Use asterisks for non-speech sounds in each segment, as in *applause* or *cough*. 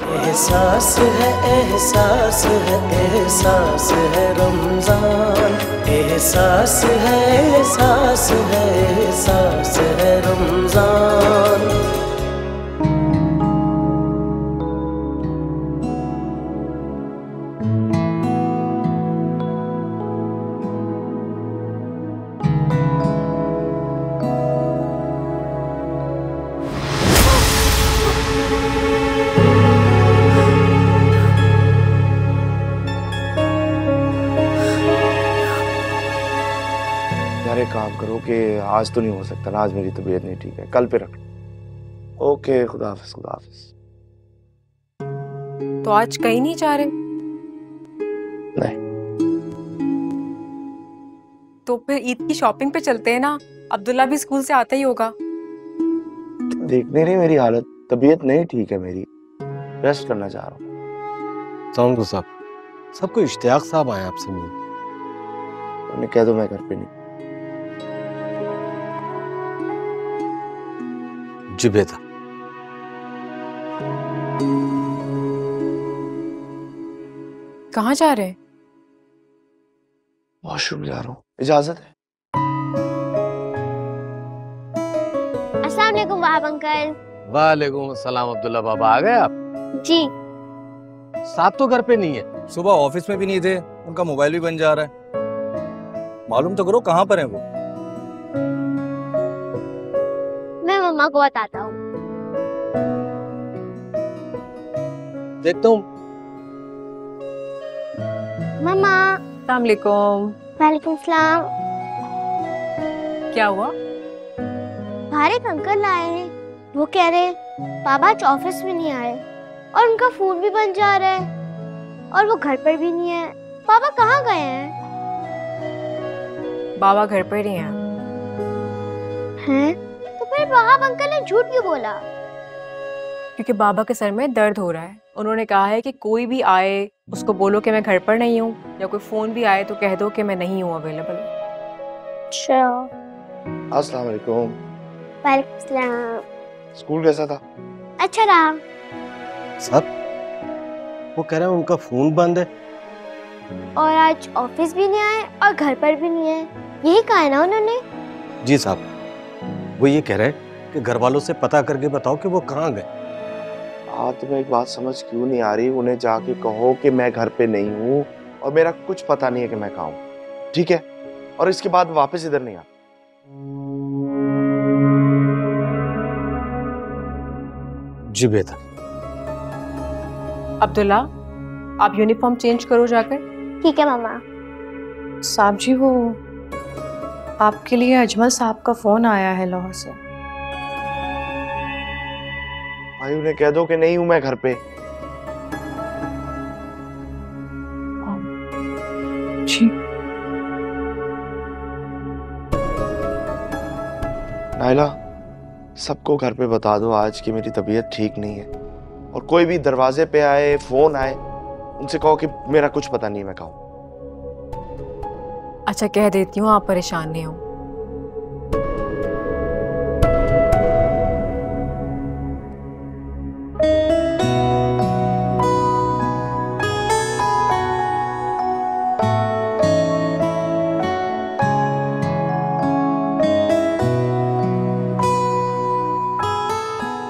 एहसास है एहसास है एहसास है रमज़ान। एहसास है एहसास है एहसास है रमज़ान। कि आज तो नहीं हो सकता ना आज मेरी तबीयत नहीं ठीक है। कल पे रख। ओके खुदा हाफिज खुदा हाफिज। तो आज कहीं नहीं जा रहे? नहीं। तो फिर ईद की शॉपिंग पे चलते हैं ना? अब्दुल्ला भी स्कूल से आता ही होगा। देख नहीं रही मेरी हालत। तबीयत नहीं ठीक है मेरी। रेस्ट करना चाह रहा हूँ। साहब सबको इश्तियाक साहब आए आपसे मिलने। कह दो मैं घर पे नहीं। जी बेटा कहाँ जा रहे हैं? वॉशरूम जा रहा हूँ। इजाज़त है? अस्सलाम वालेकुम वहाब अंकल। वालेकुम सलाम अब्दुल्ला बाबा आ गए आप? जी। साहब तो घर पे नहीं है। सुबह ऑफ़िस में भी नहीं थे उनका मोबाइल भी बन जा रहा है। मालूम तो करो कहाँ पर है वो। मैं को बताता हूँ देखता हूँ मम्मा वालेकुम वालेकुम सलाम. क्या हुआ? बाहर एक अंकल आए हैं. वो कह रहे बाबा आज ऑफ़िस में नहीं आए. और उनका फ़ोन भी बन जा रहा है. और वो घर पर भी नहीं है. पापा कहाँ गए हैं? बाबा घर पर ही हैं। हैं? फिर वहाब अंकल ने झूठ क्यों बोला? क्योंकि बाबा के सर में दर्द हो रहा है। उन्होंने कहा है कि कोई भी आए उसको बोलो कि मैं घर पर नहीं हूँ या कोई फ़ोन भी आए तो कह दो कि मैं नहीं हूँ अवेलेबल अच्छा। अस्सलाम वालेकुम वालेकुम सलाम। स्कूल कैसा था? अच्छा रहा। साहब वो कह रहे हैं उनका फ़ोन बंद है। और आज ऑफ़िस भी नहीं आए और घर पर भी नहीं है यही कहा है ना उन्होंने? जी साहब। वो ये कह रहे हैं कि घर वालों से पता करके बताओ कि वो कहाँ गए। हाँ तुम्हें एक बात समझ क्यों नहीं आ रही? उन्हें जाके कहो कि मैं घर पे नहीं हूँ और मेरा कुछ पता नहीं है कि मैं कहाँ हूँ। ठीक है? और इसके बाद वापस इधर नहीं आ। जी बेटा। अब्दुल्ला आप यूनिफॉर्म चेंज करो जाकर। ठीक है मामा। साहब जी वो आपके लिए अजमल साहब का फ़ोन आया है लाहौर से। भाई उन्हें कह दो कि नहीं हूँ मैं घर पे। जी। नाइला सबको घर पे बता दो आज कि मेरी तबीयत ठीक नहीं है। और कोई भी दरवाजे पे आए फ़ोन आए उनसे कहो कि मेरा कुछ पता नहीं मैं कहा। अच्छा कह देती हूँ आप परेशान नहीं हो।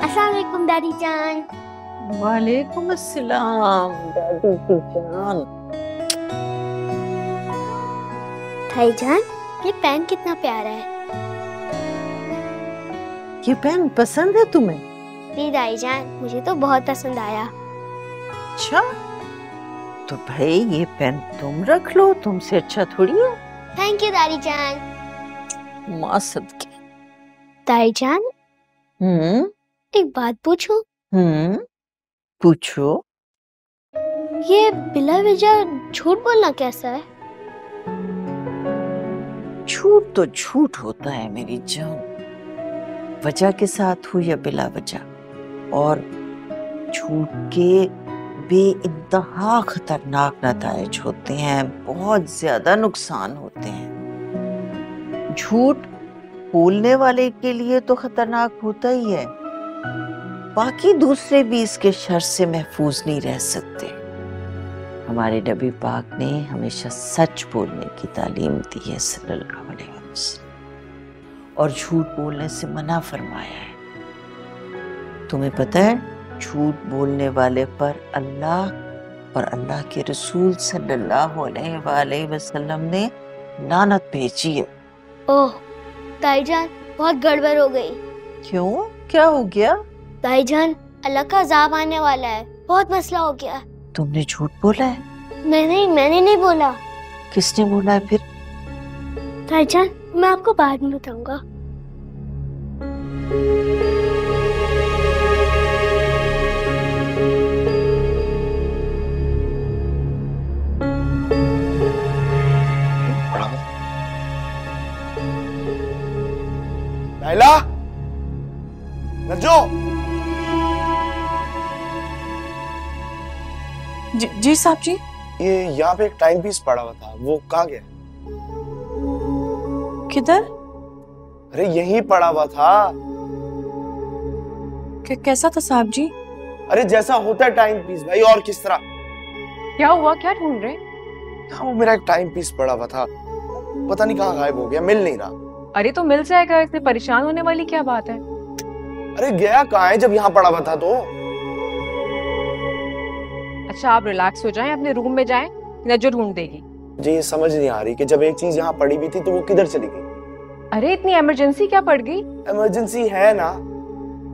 अस्सलाम वालेकुम वालेकुम अस्सलाम दादी की जान भाई जान ये पेन कितना प्यारा है। ये पेन पसंद है तुम्हें? जी दाई जान मुझे तो बहुत पसंद आया। अच्छा तो भाई ये पेन तुम रख लो तुमसे अच्छा थोड़ी है। थैंक यू दादी जान माँ सदके दाई जान हम्म? एक बात पूछूँ? हम्म? पूछो। ये बिला वजह झूठ बोलना कैसा है? झूठ तो झूठ होता है मेरी जान। वजह के साथ हो या बिला वजह। और झूठ के बे इंतहा खतरनाक नतज होते हैं, बहुत ज़्यादा नुकसान होते हैं। झूठ बोलने वाले के लिए तो खतरनाक होता ही है। बाकी दूसरे भी इसके शर से महफूज नहीं रह सकते। हमारे नबी पाक ने हमेशा सच बोलने की तालीम दी है सल्लल्लाहु अलैहि वसल्लम। और झूठ बोलने से मना फरमाया है। तुम्हें पता है झूठ बोलने वाले पर अल्लाह और अल्लाह के रसूल सल्लल्लाहु अलैहि वसल्लम ने लानत भेजी है। ओह ताईजान बहुत गड़बड़ हो गई। क्यों? क्या हो गया? ताईजान अल्लाह का अजाब आने वाला है। बहुत मसला हो गया। तुमने झूठ बोला है? नहीं नहीं मैंने नहीं बोला। किसने बोला है फिर? ताईजान मैं आपको बाद में बताऊँगा। जी, साहब जी। ये यहाँ पे एक टाइम पीस पड़ा हुआ था वो कहाँ गया? किधर? अरे यहीं पड़ा हुआ था। कैसा था साहब जी? अरे जैसा होता है टाइम पीस भाई और किस तरह? क्या हुआ क्या ढूंढ रहे? हाँ वो मेरा एक टाइम पीस पड़ा हुआ था। पता नहीं कहाँ गायब हो गया मिल नहीं रहा। अरे तो मिल जाएगा इसमें परेशान होने वाली क्या बात है? अरे गया कहाँ है जब यहाँ पड़ा हुआ था तो? अच्छा आप रिलैक्स हो जाएँ अपने रूम में जाएँ नज़र ढूंढ देगी। मुझे ये समझ नहीं आ रही कि जब एक चीज़ यहाँ पड़ी हुई थी तो वो किधर चली गई? अरे इतनी इमरजेंसी क्या पड़ गई? इमरजेंसी है ना?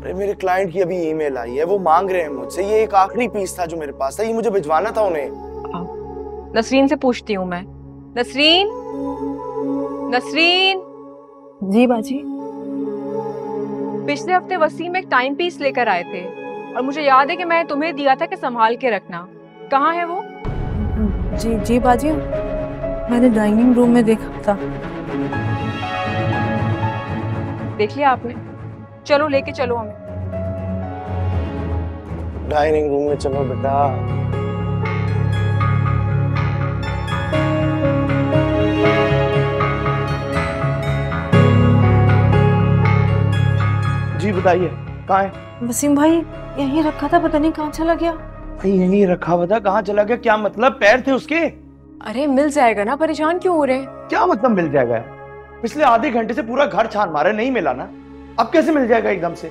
अरे मेरे क्लाइंट की अभी ईमेल आई है वो मांग रहे हैं मुझसे ये एक आखिरी पीस था जो मेरे पास था ये मुझे भिजवाना था उन्हें। नसरीन से पूछती हूँ मैं। नसरीन! नसरीन! जी बाजी। पिछले हफ़्ते वसीम एक टाइम पीस लेकर आए थे। और मुझे याद है कि मैं तुम्हें दिया था कि संभाल के रखना। कहाँ है वो? जी जी बाजी मैंने डाइनिंग रूम में देखा था। देख लिया आपने? चलो लेके चलो हमें। डाइनिंग रूम में चलो बेटा। जी बताइए कहाँ है? वसीम भाई यहीं रखा था पता नहीं कहाँ चला गया। यहीं रखा हुआ था। कहाँ चला गया? क्या मतलब? पैर थे उसके? अरे मिल जाएगा ना? परेशान क्यों हो रहे हैं? क्या मतलब मिल जाएगा? पिछले आधे घंटे से पूरा घर छान मारे नहीं मिला ना? अब कैसे मिल जाएगा एकदम से?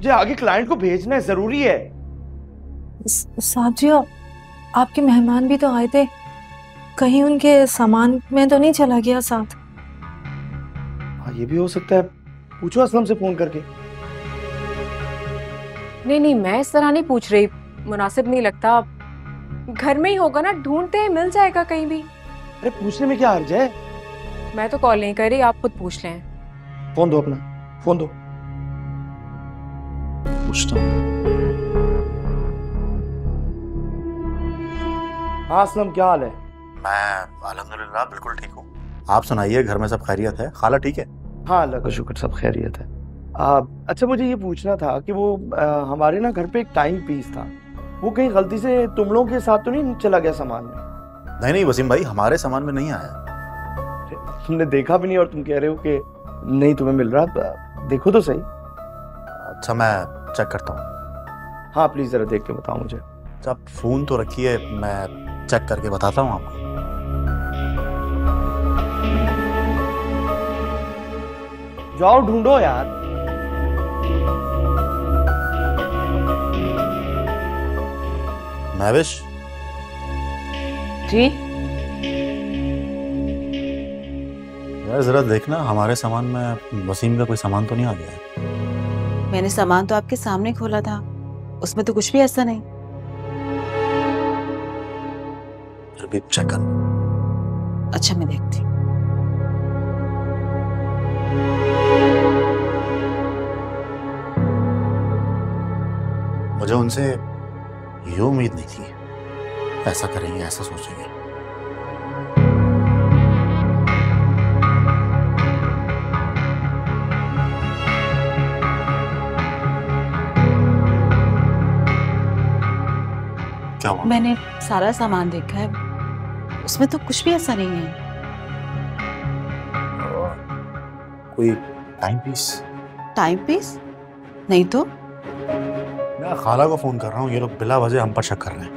जो आगे क्लाइंट को भेजना है ज़रूरी है। साहब जी आपके मेहमान भी तो आए थे। कहीं उनके सामान में तो नहीं चला गया साथ? हाँ ये भी हो सकता है। पूछो असलम से फ़ोन करके। नहीं नहीं मैं इस तरह नहीं पूछ रही। मुनासिब नहीं लगता। घर में ही होगा ना ढूंढते हैं मिल जाएगा कहीं भी। अरे पूछने में क्या हर्ज है? मैं तो कॉल नहीं कर रही आप खुद पूछ लें। फ़ोन दो अपना फ़ोन दो। पूछता हूँ। हाँ असलम क्या हाल है? मैं अल्हम्दुलिल्लाह बिल्कुल ठीक हूँ। आप सुनाइए घर में सब खैरियत है? खाला ठीक है? हाँ अल्लाह का शुक्र सब खैरियत है। आ, अच्छा मुझे ये पूछना था कि वो आ, हमारे ना घर पे एक टाइम पीस था। वो कहीं गलती से तुम लोगों के साथ तो नहीं चला गया सामान में? नहीं नहीं वसीम भाई हमारे सामान में नहीं आया। तुमने देखा भी नहीं और तुम कह रहे हो कि नहीं तुम्हें मिल रहा तो देखो तो सही। अच्छा मैं चेक करता हूँ। हाँ प्लीज़ जरा देख के बताओ मुझे। अच्छा आप फ़ोन तो रखिए मैं चेक करके बताता हूँ आपको। जाओ ढूंढो यार। महविश जी? यार जरा देखना हमारे सामान में वसीम का कोई सामान तो नहीं आ गया? है मैंने सामान तो आपके सामने खोला था। उसमें तो कुछ भी ऐसा नहीं। फिर भी चेक कर अच्छा मैं देखती मुझे उनसे ये उम्मीद नहीं थी। ऐसा करेंगे ऐसा सोचेंगे। क्या हुआ? मैंने सारा सामान देखा है। उसमें तो कुछ भी ऐसा नहीं है। कोई टाइम पीस? Time piece? नहीं तो? मैं खाला को फ़ोन कर रहा हूँ ये लोग बिला वजह हम पर शक कर रहे हैं।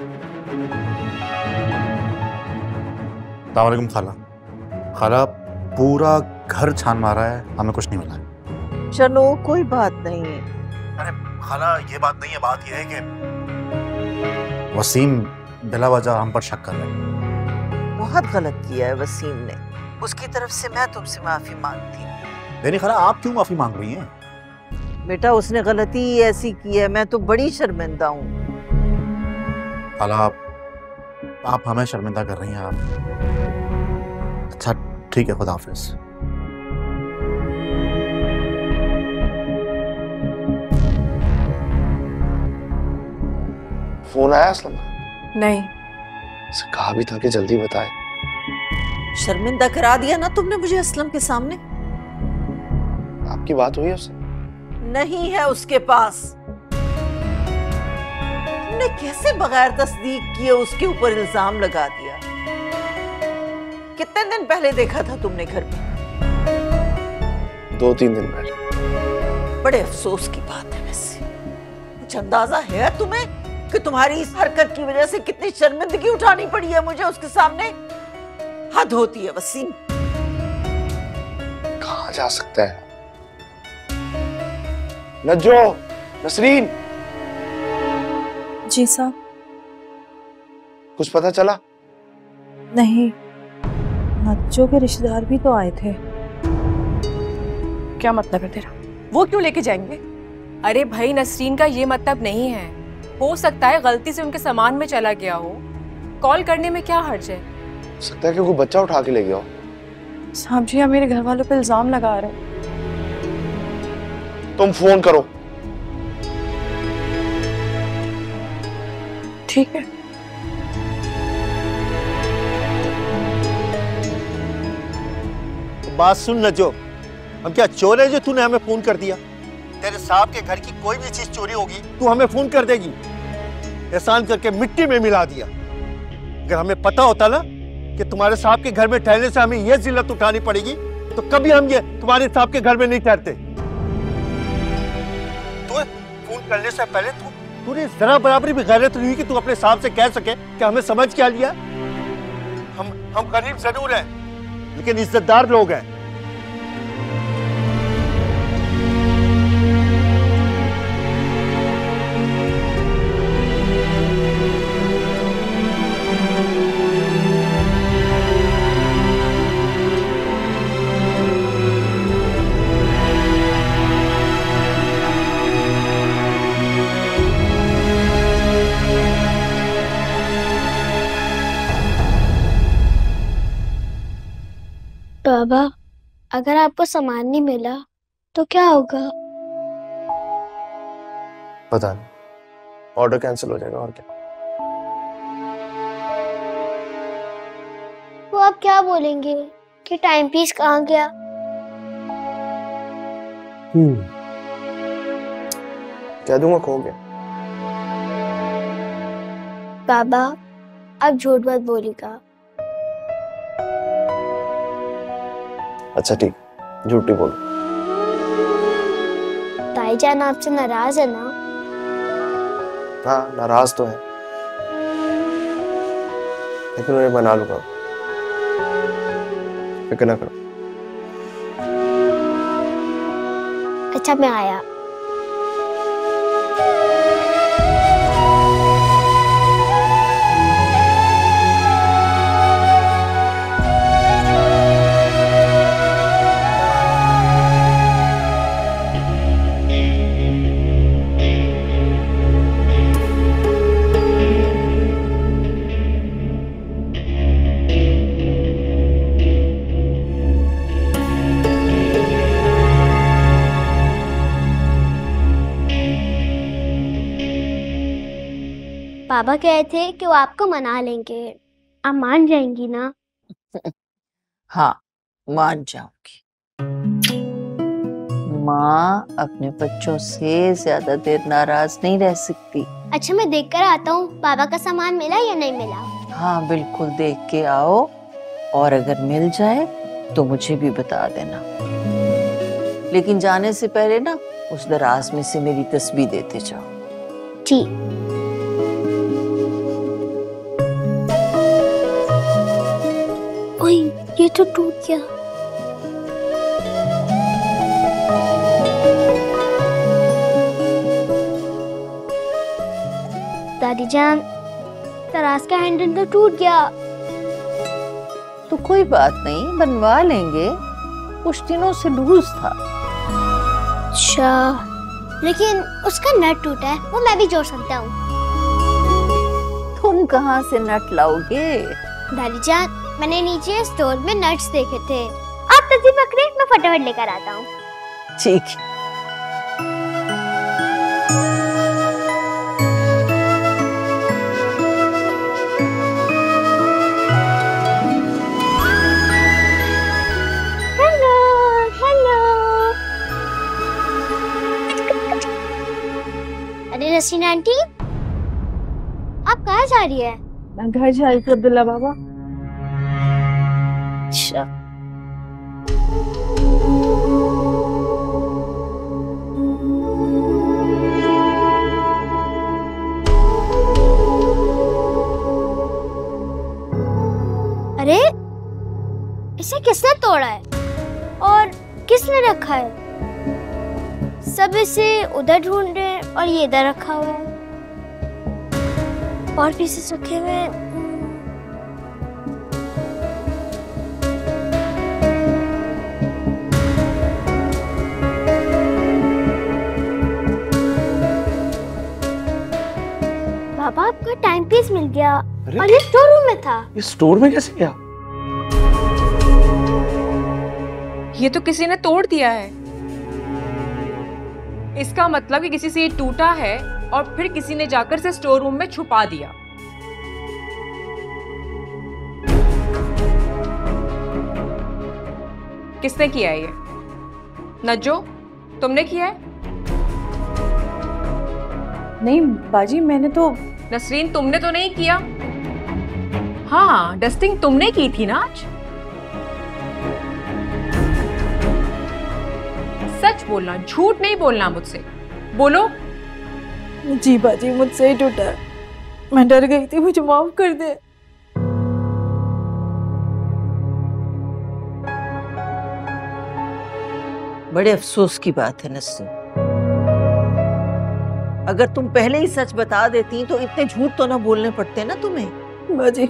सलामकुम खाला। खाला पूरा घर छान मारा है हमें कुछ नहीं मिला है। चलो कोई बात नहीं। है अरे खाला ये बात नहीं है बात ये है कि वसीम बिला वजह हम पर शक कर रहे हैं। बहुत गलत किया है वसीम ने। उसकी तरफ़ से मैं तुमसे माफ़ी मांगती हूँ। खाला आप क्यों माफ़ी मांग रही हैं? बेटा उसने गलती ही ऐसी की है मैं तो बड़ी शर्मिंदा हूँ। आप आप हमें शर्मिंदा कर रही हैं आप। अच्छा ठीक है खुदा हाफिज। फ़ोन आया असलम? नहीं। उसे कहा भी था कि जल्दी बताए। शर्मिंदा करा दिया ना तुमने मुझे असलम के सामने? आपकी बात हुई है उससे? नहीं है उसके पास। तुमने कैसे बगैर तस्दीक किए उसके ऊपर इल्ज़ाम लगा दिया? कितने दिन पहले देखा था तुमने घर में? दो तीन दिन पहले। बड़े अफसोस की बात है वैसे। कुछ अंदाज़ा है तुम्हें कि तुम्हारी इस हरकत की वजह से कितनी शर्मिंदगी उठानी पड़ी है मुझे उसके सामने? हद होती है वसीम। कहा जा सकता है? नजो नसरीन। जी साहब कुछ पता चला? नहीं नज्जो के रिश्तेदार भी तो आए थे। क्या मतलब है तेरा? वो क्यों लेके जाएँगे? अरे भाई नसरीन का ये मतलब नहीं है। हो सकता है गलती से उनके सामान में चला गया हो। कॉल करने में क्या हर्ज है? सकता है कि कोई बच्चा उठा के ले गया हो। साहब जी आप मेरे घर वालों पे इल्ज़ाम लगा रहे हैं। तुम फ़ोन करो। ठीक है। बात सुन न जो। हम क्या चोर है जो तूने हमें फ़ोन कर दिया? तेरे साहब के घर की कोई भी चीज़ चोरी होगी। तू हमें फ़ोन कर देगी। एहसान करके मिट्टी में मिला दिया। अगर हमें पता होता ना कि तुम्हारे साहब के घर में ठहरने से हमें यह जिल्लत उठानी पड़ेगी तो कभी हम ये तुम्हारे साहब के घर में नहीं ठहरते। करने से पहले तू तूने जरा बराबरी भी गैरत नहीं हुई कि तू अपने साहब से कह सके कि हमें समझ क्या लिया? हम हम गरीब ज़रूर हैं। लेकिन इज्जतदार लोग हैं। अगर आपको सामान नहीं मिला तो क्या होगा? पता नहीं। ऑर्डर कैंसिल हो जाएगा और क्या? वो आप क्या बोलेंगे कि टाइम पीस कहाँ गया? कह दूँगा खो गया। बाबा आप झूठ मत बोलिएगा। अच्छा ठीक। झूठी बोलो। ताई जान आपसे नाराज़ है ना? हाँ नाराज़ तो है। लेकिन उन्हें बना लूँगा। फ़िक्र ना करो। अच्छा मैं आया। पापा कहे थे कि वो आपको मना लेंगे। आप मान जाएँगी ना? *laughs* हाँ मान जाऊँगी। माँ अपने बच्चों से ज़्यादा देर नाराज़ नहीं रह सकती। अच्छा मैं देख कर आता हूँ पापा का सामान मिला या नहीं मिला? हाँ बिल्कुल देख के आओ। और अगर मिल जाए तो मुझे भी बता देना। लेकिन जाने से पहले ना उस दराज में से मेरी तस्वीर देते जाओ। जी। ओए ये तो टूट गया। दादी जान तरास का हैंडल तो टूट गया। तो कोई बात नहीं बनवा लेंगे। कुछ दिनों से लूज था। अच्छा लेकिन उसका नट टूटा है वो मैं भी जोड़ सकता हूँ। तुम कहाँ से नट लाओगे? दादी जान मैंने नीचे स्टोर में नट्स देखे थे। आप तस्वीर पकड़े मैं फटाफट लेकर आता हूँ। ठीक। अरे रसीना आंटी आप कहाँ जा रही है? मैं घर जा रही थी अब्दुल्ला बाबा। अच्छा अरे, इसे किसने तोड़ा है? और किसने रखा है? सब इसे उधर ढूंढ रहे हैं और ये इधर रखा हुआ है। और पीसेस रखे हुए पीस मिल गया। अरे? और ये स्टोर रूम में था। ये स्टोर में कैसे गया? ये तो किसी ने तोड़ दिया है। इसका मतलब कि किसी से ये टूटा है और फिर किसी ने जाकर से स्टोर रूम में छुपा दिया। किसने किया है ये? नज्जो तुमने किया है? नहीं बाजी मैंने तो नसरीन तुमने तो नहीं किया। हाँ डस्टिंग तुमने की थी ना आज? सच बोलना झूठ नहीं बोलना मुझसे। बोलो। जी बाजी मुझसे ही टूटा। मैं डर गई थी मुझे माफ़ कर दे। बड़े अफसोस की बात है नस्रीन। अगर तुम पहले ही सच बता देती तो इतने झूठ तो ना बोलने पड़ते ना तुम्हें? बाजी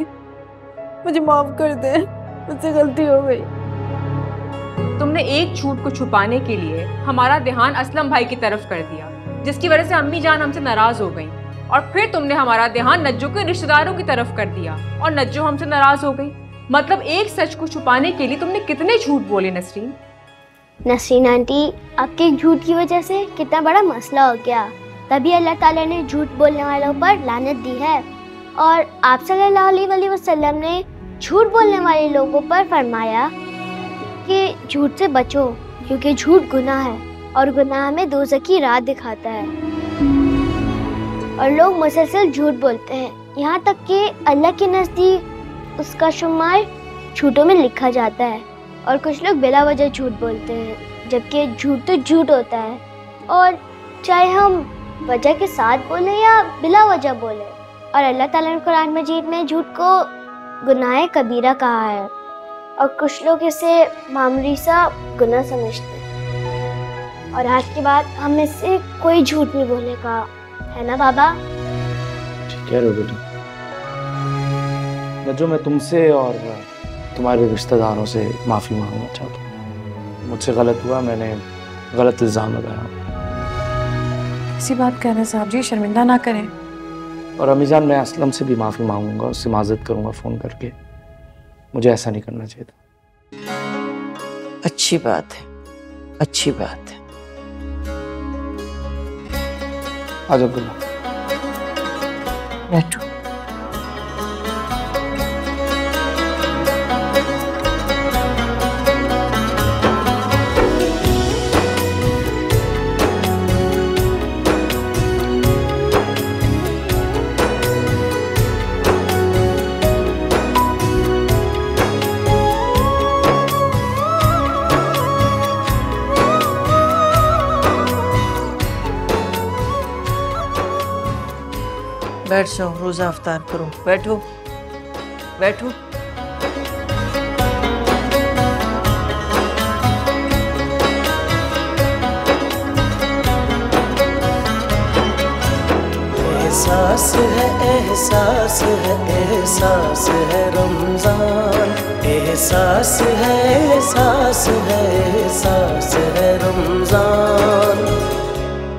मुझे माफ़ कर दे। मुझसे गलती हो गई। तुमने एक झूठ को छुपाने के लिए हमारा ध्यान असलम भाई की तरफ़ कर दिया जिसकी वजह से अम्मी जान हमसे नाराज़ हो गई। और फिर तुमने हमारा ध्यान नज्जो के रिश्तेदारों की तरफ़ कर दिया और नज्जो हमसे नाराज़ हो गई। मतलब एक सच को छुपाने के लिए तुमने कितने झूठ बोले नसरीन? नसरीन आंटी आपके झूठ की वजह से कितना बड़ा मसला हो गया। तभी अल्लाह ताला ने झूठ बोलने वालों पर लानत दी है। और आप सल्लल्लाहु अलैहि वसल्लम ने झूठ बोलने वाले लोगों पर फरमाया कि झूठ से बचो, क्योंकि झूठ गुनाह है और गुनाह में दोजख की राह दिखाता है। और लोग मुसलसल झूठ बोलते हैं। यहाँ तक कि अल्लाह के नज़दीक उसका शुमार झूठों में लिखा जाता है और कुछ लोग बिला वजह झूठ बोलते हैं, जबकि झूठ तो झूठ होता है। और चाहे हम वजह के साथ बोले या बिला वजह बोले? और अल्लाह ताला ने कुरान मजीद में झूठ को गुनाह कबीरा कहा है। और कुछ लोग इसे मामूली सा गुनाह समझते हैं। और आज के बाद हम इससे कोई झूठ नहीं बोलेगा। है ना बाबा? रहे हो बेटा नजो मैं तुमसे और तुम्हारे रिश्तेदारों से माफ़ी मांगना चाहता हूँ। मुझसे गलत हुआ, मैंने गलत इल्ज़ाम लगाया। किसी बात कह रहे साहब जी शर्मिंदा ना करें। और अमीजान मैं असलम से भी माफ़ी मांगूँगा उससे माजत करूँगा फ़ोन करके। मुझे ऐसा नहीं करना चाहिए था। अच्छी बात है। अच्छी बात है। आज अब्दुल्ला। बैठो। बैठ जाओ रोजा अफ्तार करो। बैठो। बैठो। एहसास है एहसास है एहसास है रमज़ान। एहसास है एहसास है एहसास है रमज़ान।